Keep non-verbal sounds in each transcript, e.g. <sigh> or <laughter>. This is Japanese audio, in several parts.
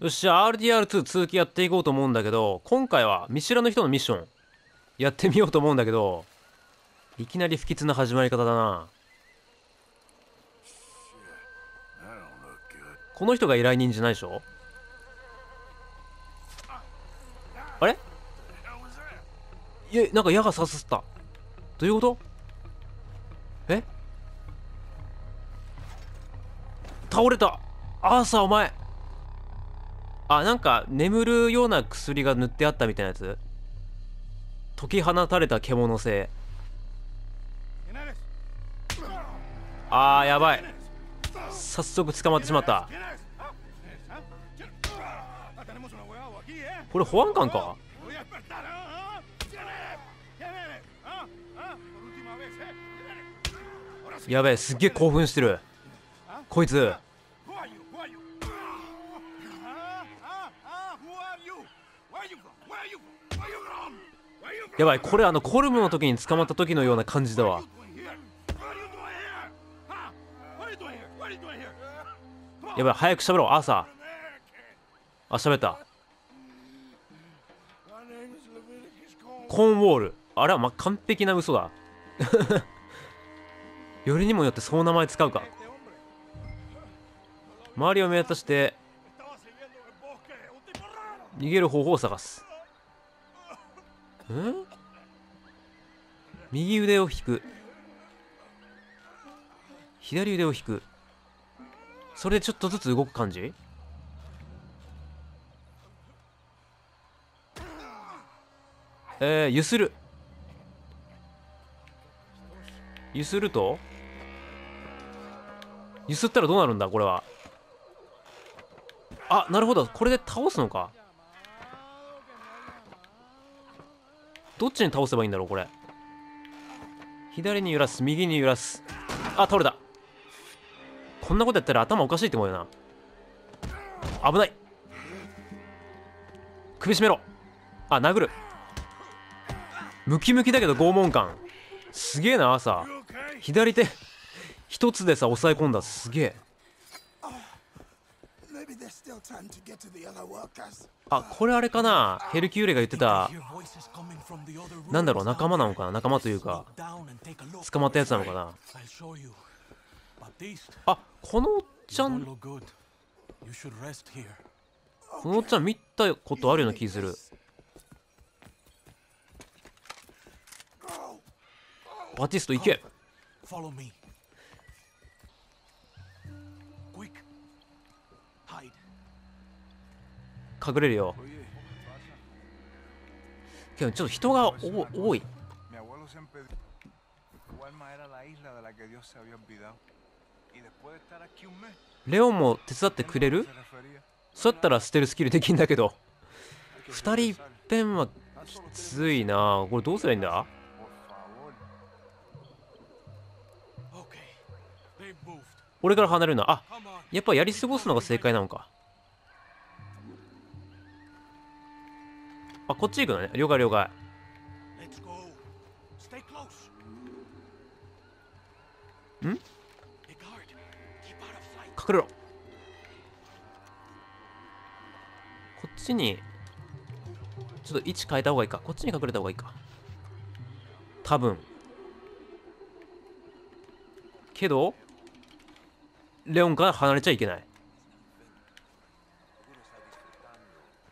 よっしゃ RDR2 続きやっていこうと思うんだけど今回は見知らぬ人のミッションやってみようと思うんだけどいきなり不吉な始まり方だな。この人が依頼人じゃないでしょ？あれ？いやなんか矢が刺さった。どういうこと？え？倒れた。アーサーお前。あなんか眠るような薬が塗ってあったみたいなやつ？解き放たれた獣性。あーやばい。早速捕まってしまった。これ保安官か？やべえすっげえ興奮してる。こいつやばいこれあのコルムの時に捕まった時のような感じだわ。やばい早く喋ろう朝。あ喋った。コーンウォール。あれはま完璧な嘘だ。<laughs> よりにもよってその名前使うか。周りを見渡して逃げる方法を探す。ん右腕を引く。左腕を引く。それでちょっとずつ動く感じ？えー、ゆする。ゆすると？ゆすったらどうなるんだこれは？あなるほど。これで倒すのか。どっちに倒せばいいんだろうこれ。左に揺らす右に揺らす。あ倒れた。こんなことやったら頭おかしいって思うよな。危ない。首絞めろ。あ殴る。ムキムキだけど拷問感。すげえな朝。左手一つでさ抑え込んだ。すげえ。あこれあれかな？ヘルキューレが言ってた。なんだろう？仲間なのかな？仲間というか捕まったやつなのかな？あこのおっちゃん。このおっちゃん見たことあるような気する。バティスト行け隠れるよ。けどちょっと人が多い。レオンも手伝ってくれる？そうやったら捨てるスキルできんだけど。2人いっぺんはきついな。これどうすりゃいいんだ？俺から離れるなあやっぱやり過ごすのが正解なのかあこっち行くのね。了解了解。ん隠れろ。こっちにちょっと位置変えた方がいいか。こっちに隠れた方がいいか。多分。けどレオンから離れちゃいけない。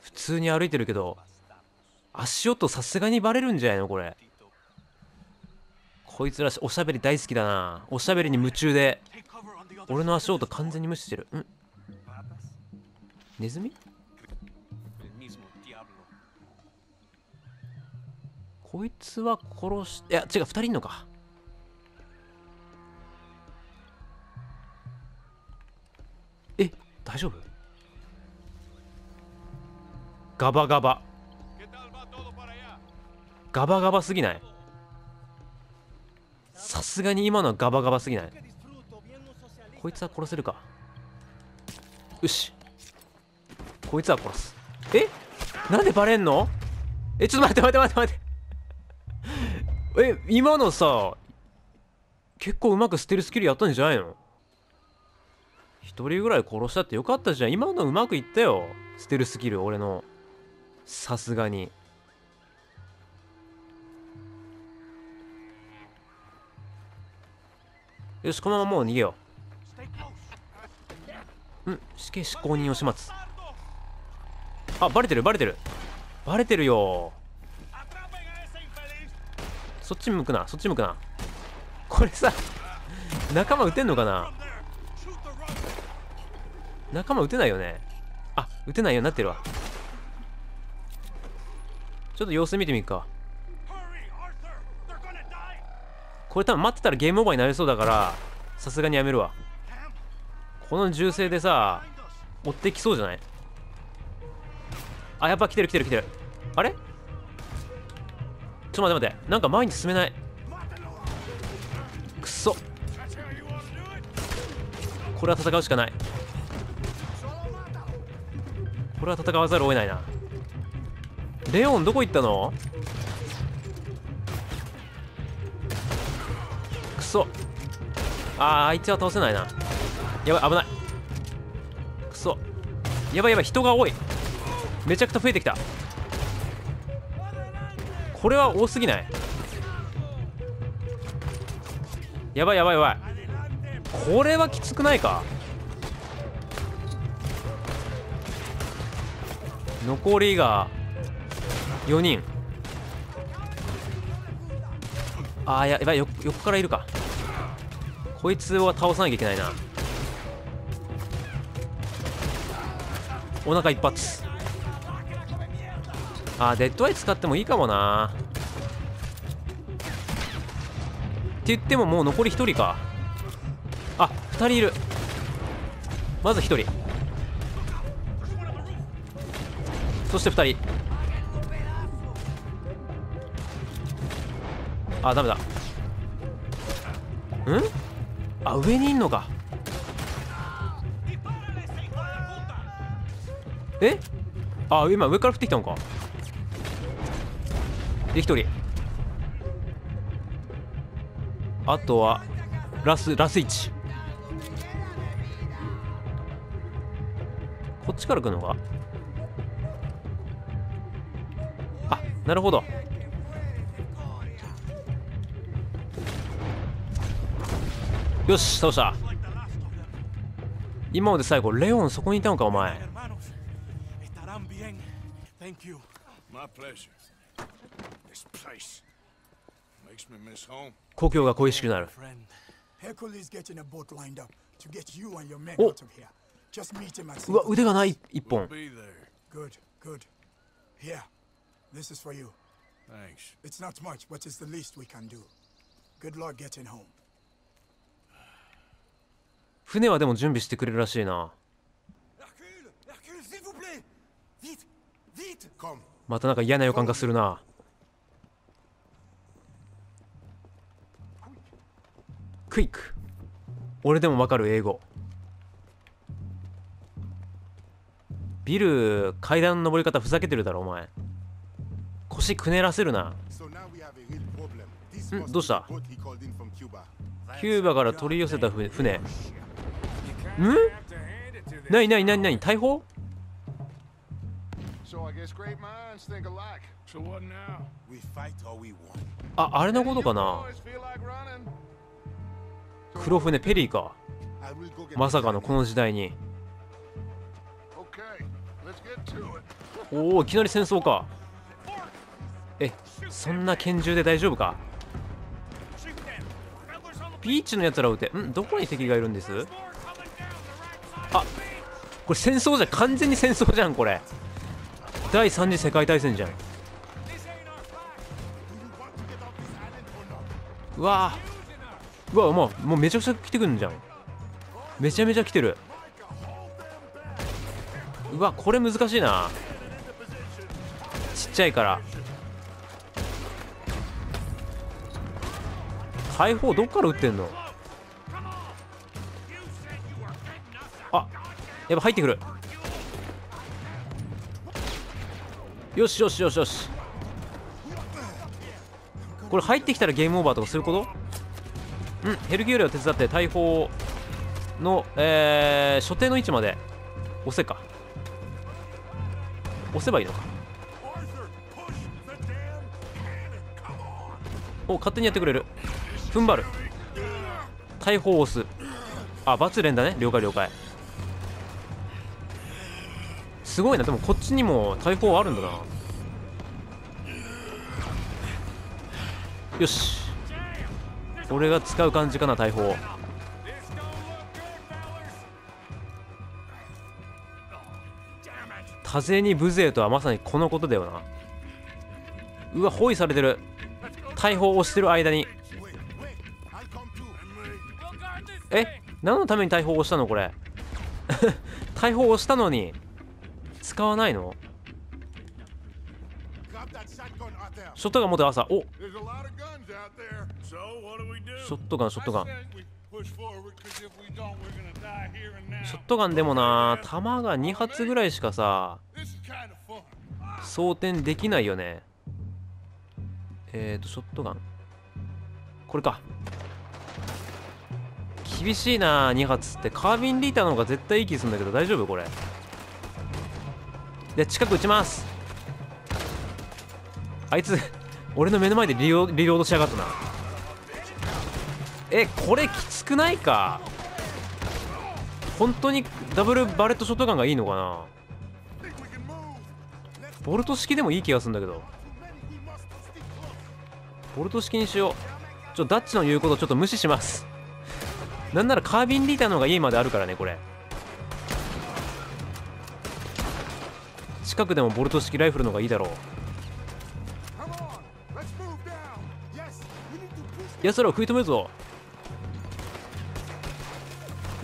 普通に歩いてるけど足音さすがにバレるんじゃないのこれ。こいつらおしゃべり大好きだな。おしゃべりに夢中で。俺の足音完全に無視してる。ん。ネズミ？こいつは殺しいや違う2人いんのか。え大丈夫？ガバガバ。ガバガバすぎない？さすがに今のはガバガバすぎない？こいつは殺せるか？よし。こいつは殺す。え？なんでバレんの？えちょっと待って待って待って待って。<laughs> え今のさ結構うまく捨てるスキルやったんじゃないの？一人ぐらい殺したってよかったじゃん。今のうまくいったよ。ステルスキル俺の。さすがに。よしこのままもう逃げよう。うん死刑執行人を始末。あバレてるバレてる。バレてるよ。そっち向くなそっち向くな。これさ仲間撃てんのかな？仲間撃てないよね。あ撃てないようになってるわ。ちょっと様子見てみるか。これ多分待ってたらゲームオーバーになりそうだからさすがにやめるわ。この銃声でさ追ってきそうじゃない？あやっぱ来てる来てる来てる。あれ？ちょっと待って待って。なんか前に進めない。くそ。これは戦うしかない。これは戦わざるを得ないな。レオンどこ行ったの？そあーあいつは倒せないな。やばい危ない。くそ。やばいやばい人が多い。めちゃくちゃ増えてきた。これは多すぎない？やばいやばいやばい。これはきつくないか？残りが4人。あーややばい横からいるか。こいつは倒さなきゃいけないな。お腹一発あーデッドアイ使ってもいいかもな。って言ってももう残り1人か。あ2人いる。まず1人。そして2人。あダメだ。ん？あ上にいんのか。え？あ今上から降ってきたのか。で1人。あとはラスラス1こっちから来るのか。あなるほど。よし倒した。今まで最後レオンそこにいたのかお前。故郷が恋しくなるおうわ腕がない一本おっ、we'll、good, good. 船はでも準備してくれるらしいな。またなんか嫌な予感がするなクイック俺でもわかる英語ビル階段登り方ふざけてるだろお前腰くねらせるなんどうしたキューバから取り寄せた船ん？なになになになに逮捕？あ、あれのことかな？黒船ペリーか。まさかのこの時代に。おおいきなり戦争か。えそんな拳銃で大丈夫か？ピーチのやつらを撃て。ん？どこに敵がいるんです？あこれ戦争じゃん完全に戦争じゃんこれ。第三次世界大戦じゃん。うわ。うわもうもうめちゃくちゃ来てくるんじゃん。めちゃめちゃ来てる。うわこれ難しいな。ちっちゃいから。大砲どっから撃ってんの？やっぱ入ってくる。よしよしよしよし。これ入ってきたらゲームオーバーとかそういうこと？うんヘルギューレを手伝って大砲の、えー、所定の位置まで。押せか。押せばいいのか。お勝手にやってくれる。踏ん張る。大砲を押す。あバツ連だね。了解了解。すごいな。でもこっちにも大砲あるんだな。よし。俺が使う感じかな大砲。多勢に無勢とはまさにこのことだよな。うわ包囲されてる。大砲を押してる間に。Wait, wait. I'll come too. We'll guard this え？何のために大砲を押したのこれ？<laughs> 大砲を押したのに。わないの？ショットガン持って朝。お。ショットガンショットガンショットガンでもな。弾が2発ぐらいしかさ装填できないよね。えっ、とショットガンこれか。厳しいな2発って。カービンリーターの方が絶対いい気するんだけど大丈夫？これ。で近く撃ちます。あいつ俺の目の前でリロリロードしやがったな。えこれきつくないか？本当にダブルバレットショットガンがいいのかな？ボルト式でもいい気がするんだけど。ボルト式にしよう。ちょダッチの言うことちょっと無視します。なんならカービンリーターの方がいいまであるからねこれ。近くでもボルト式ライフルのがいいだろう Come on. Let's move down. Yes. We need to push. 奴らを食い止めるぞ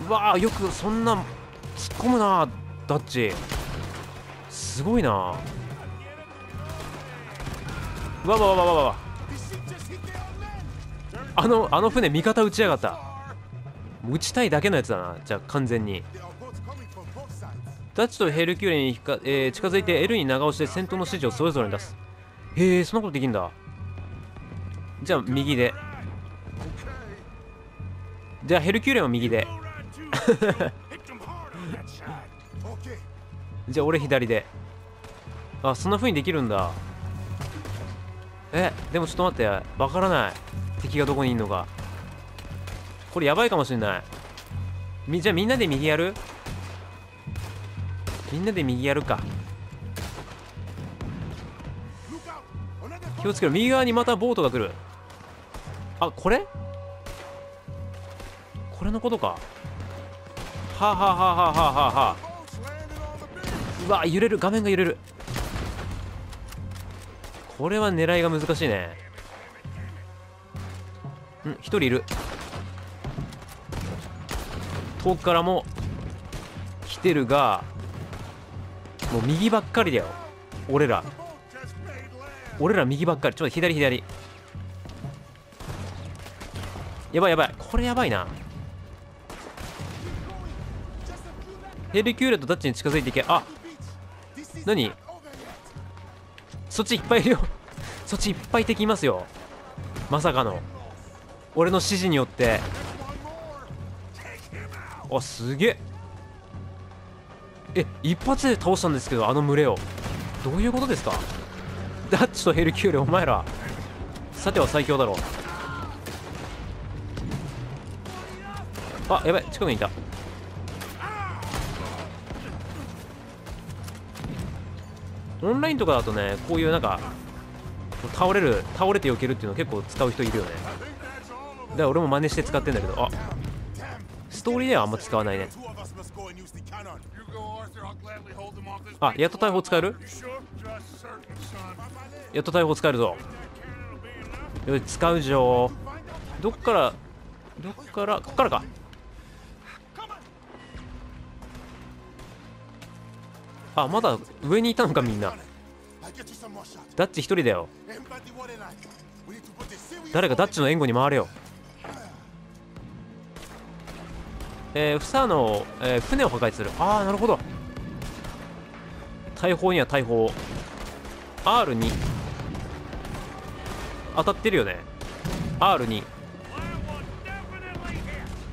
うわあよくそんな突っ込むなダッチすごいなうわわわわわわあのあの船味方撃ちやがった撃ちたいだけのやつだなじゃあ完全にダッチとヘルキューレに、えー近づいて L に長押しで戦闘の指示をそれぞれに出す。へえそんなことできるんだ。じゃあ右で。じゃあヘルキューレンは右で。<laughs> じゃあ俺左で。あそんな風にできるんだ。えでもちょっと待って。わからない。敵がどこにいんのか。これやばいかもしんない。みじゃあみんなで右やる？みんなで右やるか。気をつけろ。右側にまたボートが来る。あこれ？これのことか。はあ、はあはあはあはあはあ.うわ揺れる。画面が揺れる。これは狙いが難しいね。ん一人いる。遠くからも来てるがもう右ばっかりだよ。俺ら。俺ら右ばっかり。ちょっと左左。やばいやばい。これやばいな。ヘルキューレとダッチに近づいていけ。あ on the beach. This is Nani? not over yet. そっちいっぱいいるよ。<laughs> そっちいっぱい敵いますよ。まさかの。俺の指示によって。あすげえ。え一発で倒したんですけどあの群れを。どういうことですか？ダッチとヘルキューレお前ら。さては最強だろう。あやばい。近くにいた。オンラインとかだとねこういうなんか倒れる倒れて避けるっていうの結構使う人いるよね。だから俺も真似して使ってんだけど。あストーリーではあんま使わないね。あ、やっと大砲使えるやっと大砲使えるぞ。よし、使うじゃどっから、どっから、こっからか。あ、まだ上にいたのか、みんな。ダッチ一人だよ。誰かダッチの援護に回れよ。えー、フサの、え、船を破壊する。ああ、なるほど。大砲には大砲。R2 当たってるよね。R2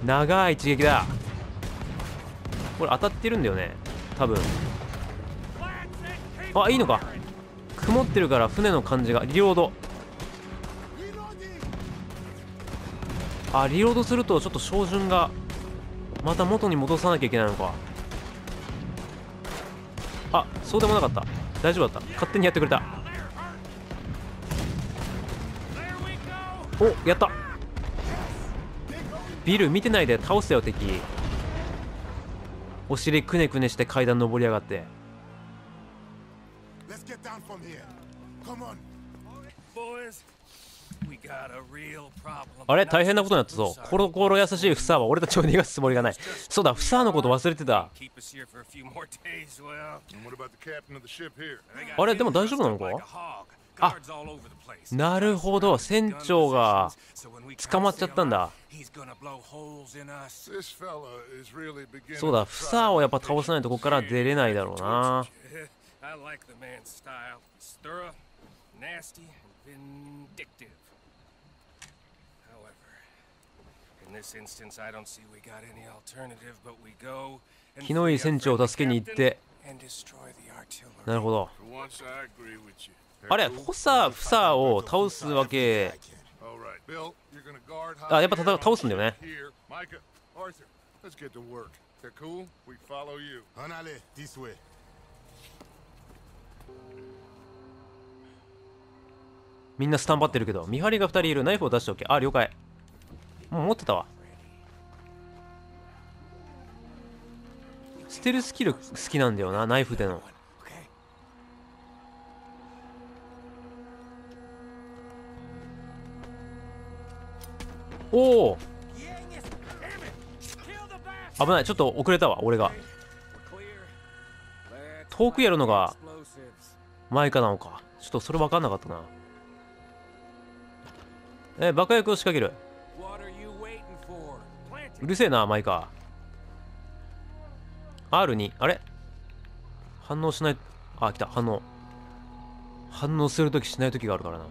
長い一撃だ。これ当たってるんだよね。多分。あいいのか。曇ってるから船の感じが。リロード。あリロードするとちょっと照準がまた元に戻さなきゃいけないのか。そうでもなかった。大丈夫だった。勝手にやってくれた。おやった。ビル見てないで倒せよ敵。お尻くねくねして階段登りやがってあれ？大変なことになったぞ。コロコロ優しいフサは俺たちを逃がすつもりがない。そうだ、フサのこと忘れてた。あれ？でも大丈夫なのか？あなるほど、船長が捕まっちゃったんだ。そうだ、フサをやっぱ倒さないとこから出れないだろうな。<laughs> 昨日に船長を助けに行ってなるほどあれフォサフサを倒すわけあやっぱ倒すんだよねみんなスタンバってるけど見張りが2人いる。ナイフを出しておけ。あ了解。もう持ってたわ。ステルスキル好きなんだよなナイフでの。おお。危ないちょっと遅れたわ俺が。遠くやるのが前かなのか。ちょっとそれ分かんなかったな。え爆薬を仕掛ける。うるせえな甘いか R2 あれ？反応しないあ来た反応。反応するときしないときがあるからな。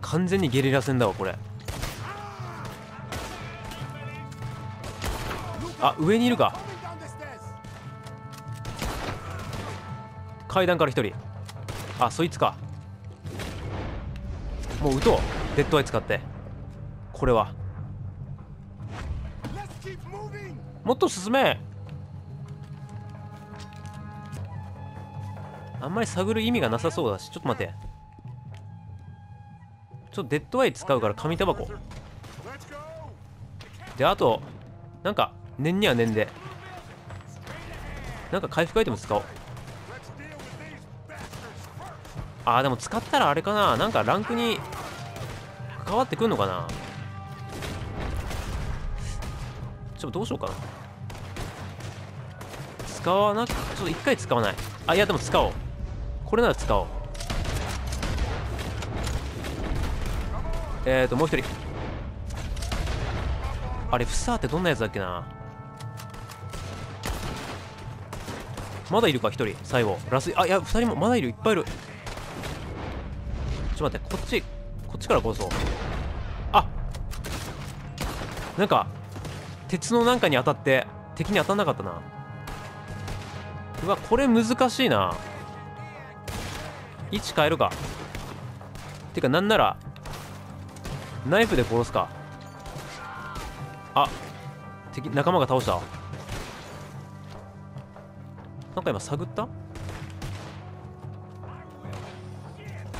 完全にゲリラ戦だわこれ。あ上にいるか。階段から一人。あそいつか。もう撃とう。デッドアイ使って。これは。もっと進め。あんまり探る意味がなさそうだしちょっと待って。ちょっとデッドアイ使うから紙タバコ。であとなんか念には念で。なんか回復アイテム使おう。あーでも使ったらあれかな。なんかランクに関わってくんのかな。ちょっとどうしようかな。使わなくちょっと一回使わない。あいやでも使おう。これなら使おう。えーともう一人。あれフサーってどんなやつだっけな。まだいるか一人最後。ラスあいや二人もまだいるいっぱいいる。ちょっと待ってこっちこっちから殺そ。うあなんか鉄のなんかに当たって敵に当たんなかったな。うわこれ難しいな。位置変えるか。てかなんならナイフで殺すか。あ敵仲間が倒した。なんか今探った？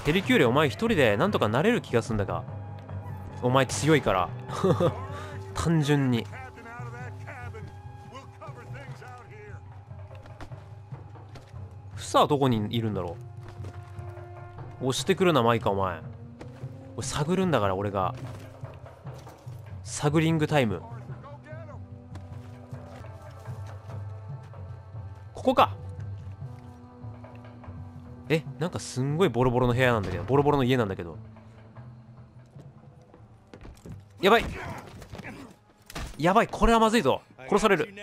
ヘリキューレお前一人でなんとかなれる気がすんだが。お前強いから。<laughs> 単純に。フサはどこにいるんだろう？押してくるなマイカお前。俺探るんだから俺が。サグリングタイム。ここか。えなんかすんごいボロボロの部屋なんだけどボロボロの家なんだけど。やばい。やばいこれはまずいぞ。殺される。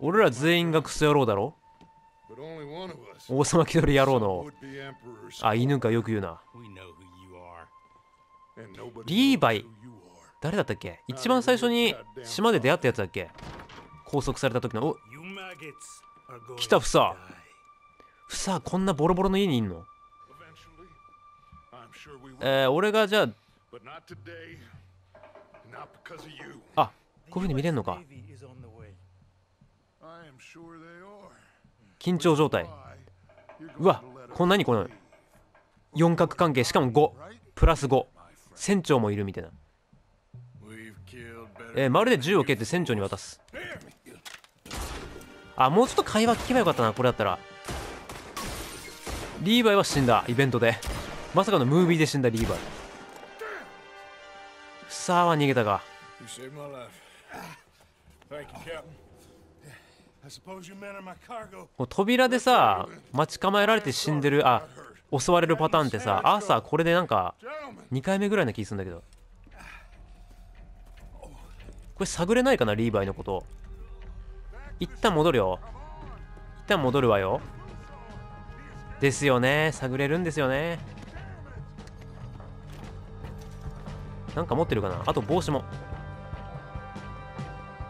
俺ら全員がクソ野郎だろ？王様気取り野郎の？あ犬かよく言うな。リーバイ誰だったっけ？一番最初に島で出会ったやつだっけ？拘束された時の。お来たフサ。フサこんなボロボロの家にいんの？え、俺がじゃああこういうふうに見れるのか。緊張状態。うわこんなにこの四角関係しかも5プラス5船長もいるみたいな。えーまるで銃を蹴って船長に渡すあもうちょっと会話聞けばよかったなこれだったらリーバイは死んだイベントでまさかのムービーで死んだリーバイさあは逃げたか You saved my life. Thank you, Captain. I suppose you men are my cargo. こう扉でさ待ち構えられて死んでるあ襲われるパターンってさ朝これでなんか Gentlemen, 2回目ぐらいな気するんだけどここれ探れないかなリーバイのこと。一旦戻るよ。一旦戻るわよ。ですよね。探れるんですよね。なんか持ってるかな？あと帽子も。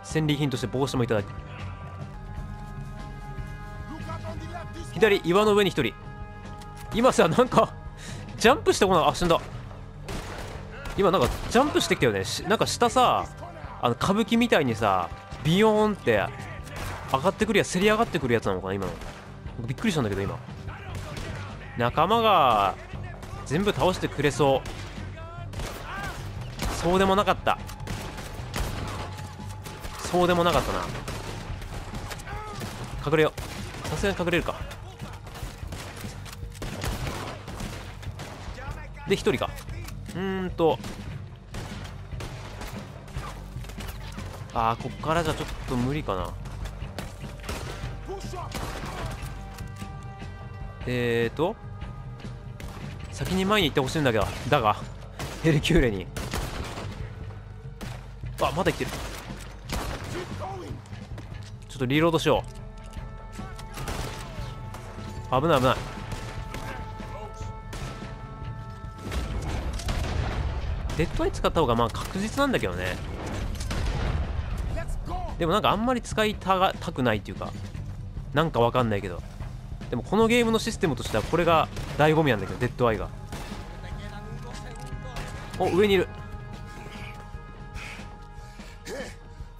戦利品として帽子もいただく左岩の上に一人。今さなんかジャンプしてこないあ死んだ。今なんかジャンプしてきたよね。なんか下さあの歌舞伎みたいにさビヨーンって上がってくるやせり上がってくるやつなのかな今の。びっくりしたんだけど今。仲間が全部倒してくれそう。そうでもなかった。そうでもなかったな。隠れよう。さすがに隠れるか。で1人か。うーんとあーこっからじゃちょっと無理かな。push up. えーと先に前に行ってほしいんだけどだがヘルキューレに。あまだ来てる。ちょっとリロードしよう。危ない危ない。デッドアイ使った方がまあ確実なんだけどね。でもなんかあんまり使いたがたくないっていうかなんかわかんないけど。でもこのゲームのシステムとしてはこれが醍醐味なんだけどデッドアイが。お上にいる。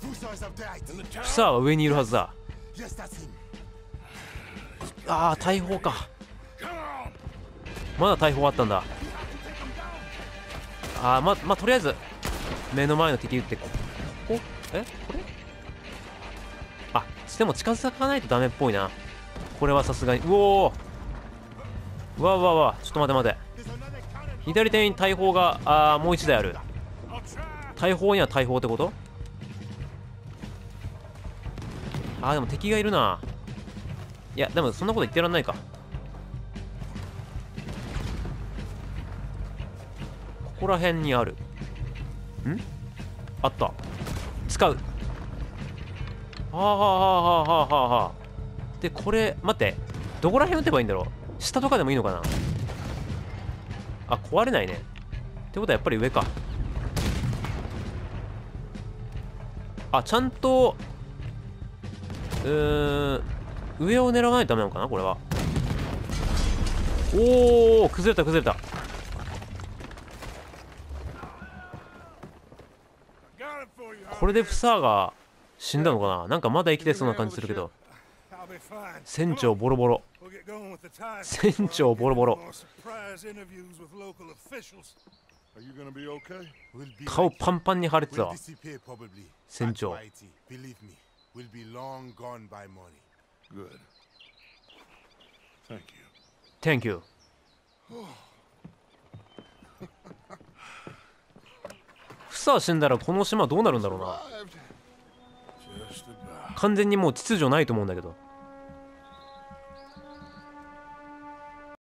プサーは上にいるはずだ。ああ大砲か。まだ大砲あったんだ。ああままあとりあえず目の前の敵撃ってあでも近づかないとダメっぽいな。これはさすがに。うおー。うわうわうわ。ちょっと待て待て。左手に大砲があーもう一台ある。大砲には大砲ってこと？あーでも敵がいるな。いやでもそんなこと言ってらんないか。ここら辺にある。ん？あった。使う。はあはあはあはあはあはあはあ。でこれ待ってどこら辺撃てばいいんだろう？下とかでもいいのかな？あ壊れないね。ってことはやっぱり上か。あちゃんとうーん上を狙わないとダメなのかな？これは。おお崩れた崩れた。これでフサーが死んだのかな？なんかまだ生きてそうな感じするけど。船長ボロボロ。船長ボロボロ。顔パンパンに腫れてたわ。船長。Thank you. <laughs> フサ死んだらこの島どうなるんだろうな。完全にもう秩序ないと思うんだけど。